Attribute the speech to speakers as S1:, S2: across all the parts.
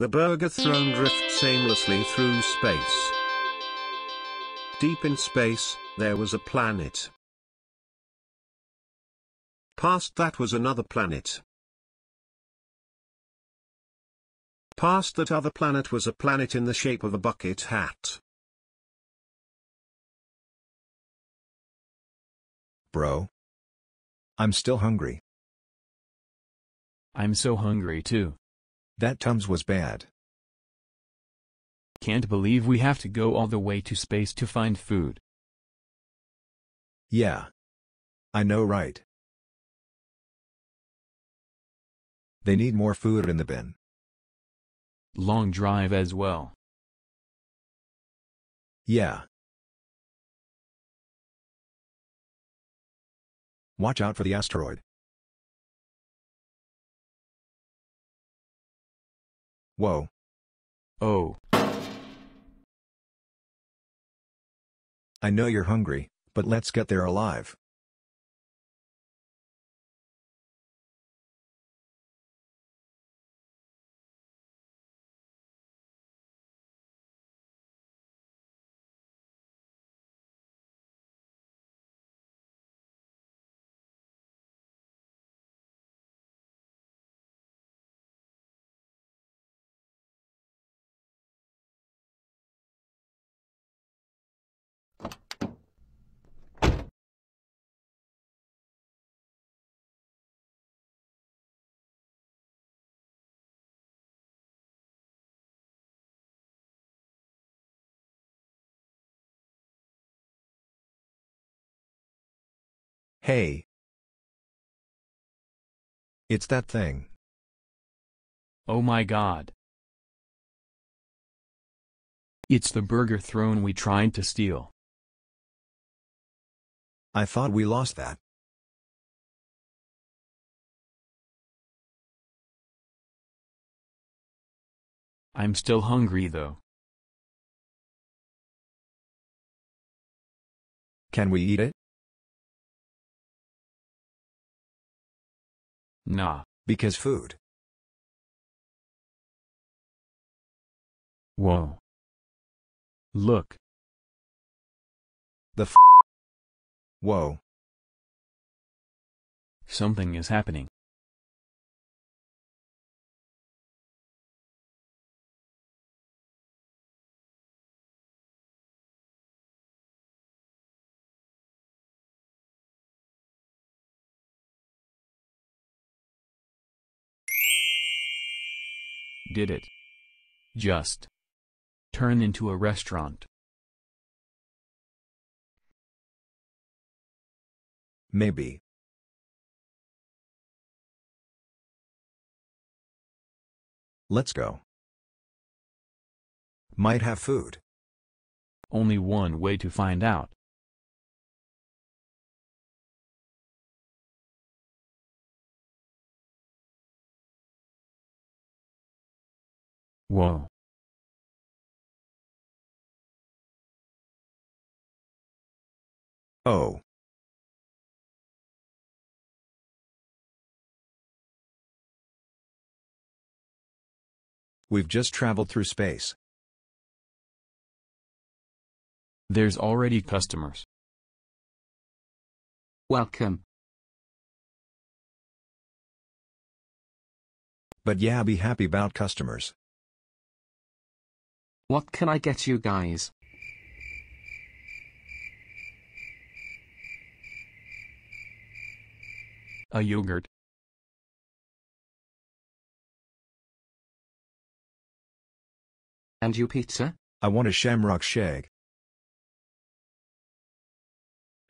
S1: The burger throne drifts aimlessly through space. Deep in space, there was a planet. Past that was another planet. Past that other planet was a planet in the shape of a bucket hat.
S2: Bro. I'm still hungry.
S3: I'm so hungry too.
S2: That Tums was bad.
S3: Can't believe we have to go all the way to space to find food.
S2: Yeah. I know right. They need more food in the bin.
S3: Long drive as well.
S2: Yeah. Watch out for the asteroid. Whoa.
S3: Oh.
S2: I know you're hungry, but let's get there alive. Hey. It's that thing.
S3: Oh my god. It's the burger throne we tried to steal.
S2: I thought we lost that.
S3: I'm still hungry though.
S2: Can we eat it?
S3: Nah.
S2: Because food.
S3: Whoa. Look.
S2: The f Whoa.
S3: Something is happening. Did it. Just. Turn into a restaurant.
S2: Maybe. Let's go. Might have food.
S3: Only one way to find out. Whoa.
S2: Oh. We've just traveled through space.
S3: There's already customers.
S4: Welcome.
S2: But yeah be happy about customers.
S4: What can I get you guys?
S3: A yogurt.
S4: And you pizza?
S2: I want a shamrock shake.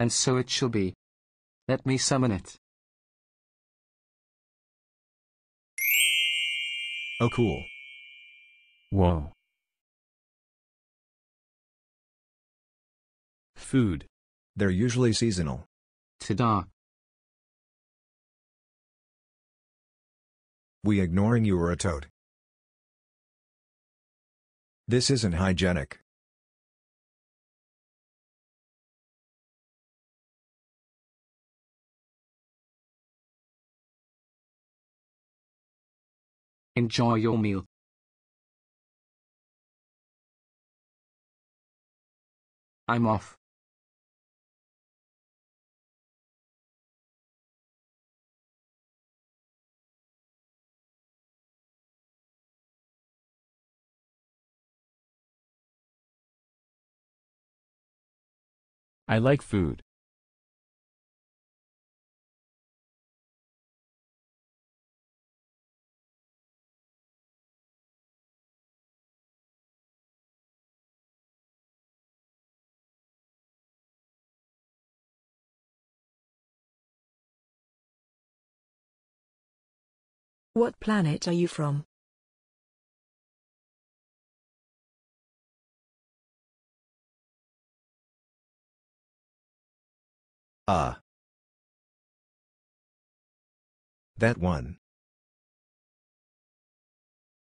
S4: And so it shall be. Let me summon it.
S2: Oh cool.
S3: Whoa. food.
S2: They're usually seasonal.
S4: Tada.
S2: We ignoring you or a toad. This isn't hygienic.
S4: Enjoy your meal. I'm off.
S3: I like food.
S5: What planet are you from?
S2: Ah. That one.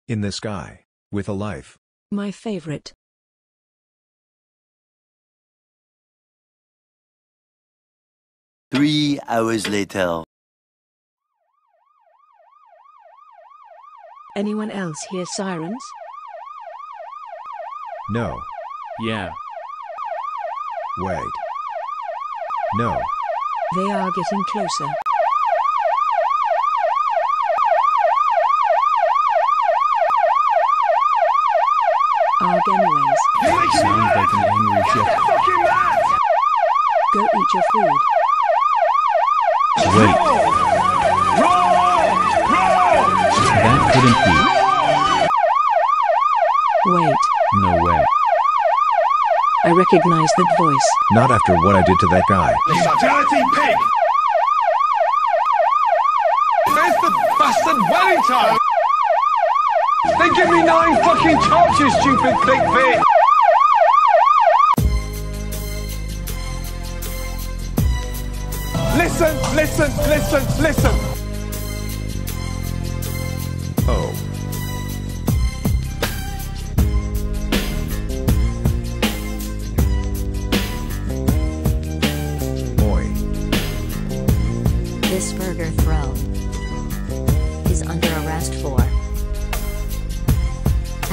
S2: In the sky, with a life.
S5: My favorite.
S6: Three hours later.
S5: Anyone else hear sirens?
S2: No.
S3: Yeah.
S2: Wait. No.
S5: They are getting closer. Arg anyways.
S3: Sounds like an angry shepherd.
S5: Go eat your food.
S3: Wait. That couldn't be. Wait. No way.
S5: I recognize that voice.
S2: Not after what I did to that guy.
S7: You dirty pig! Where's the bastard Wellington? They give me nine fucking tops, you stupid thick bitch! Listen, listen, listen, listen!
S2: Oh.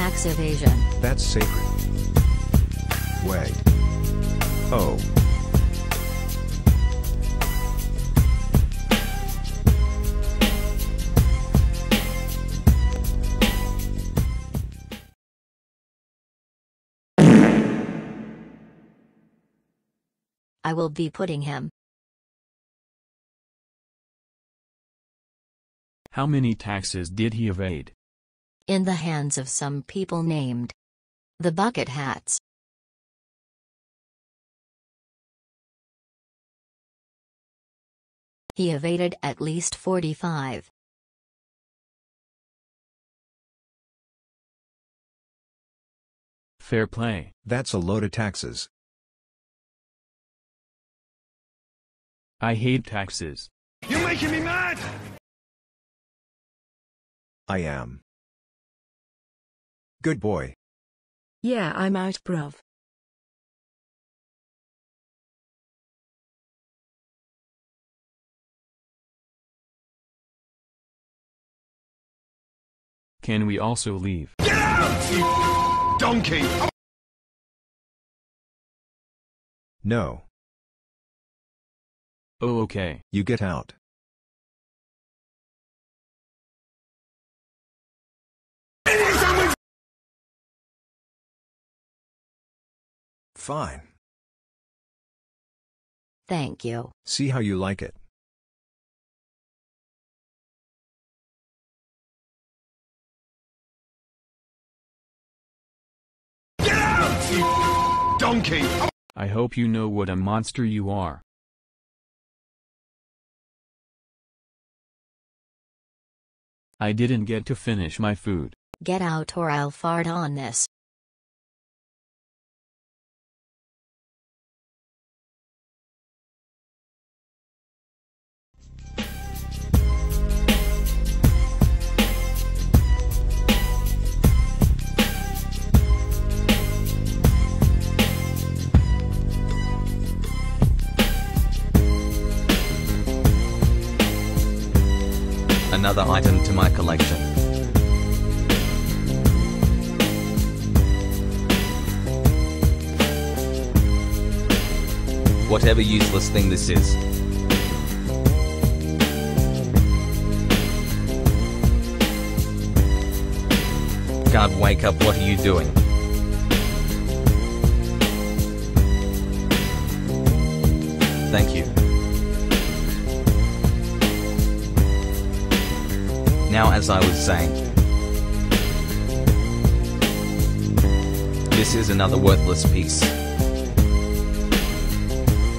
S8: Tax evasion.
S2: That's sacred. Wait. Oh.
S8: I will be putting him
S3: How many taxes did he evade?
S8: In the hands of some people named the Bucket Hats. He evaded at least 45.
S3: Fair play.
S2: That's a load of taxes.
S3: I hate taxes.
S7: You're making me mad!
S2: I am. Good boy.
S5: Yeah, I'm out, bruv.
S3: Can we also leave?
S7: Get out, you donkey!
S2: No.
S3: Oh okay.
S2: You get out. Fine.
S8: Thank you.
S2: See how you like it.
S7: Get out, you donkey!
S3: I hope you know what a monster you are. I didn't get to finish my food.
S8: Get out or I'll fart on this.
S9: Another item to my collection. Whatever useless thing this is. God, wake up, what are you doing? Thank you. As I was saying, this is another worthless piece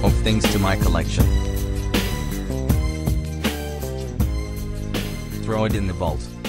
S9: of things to my collection. Throw it in the vault.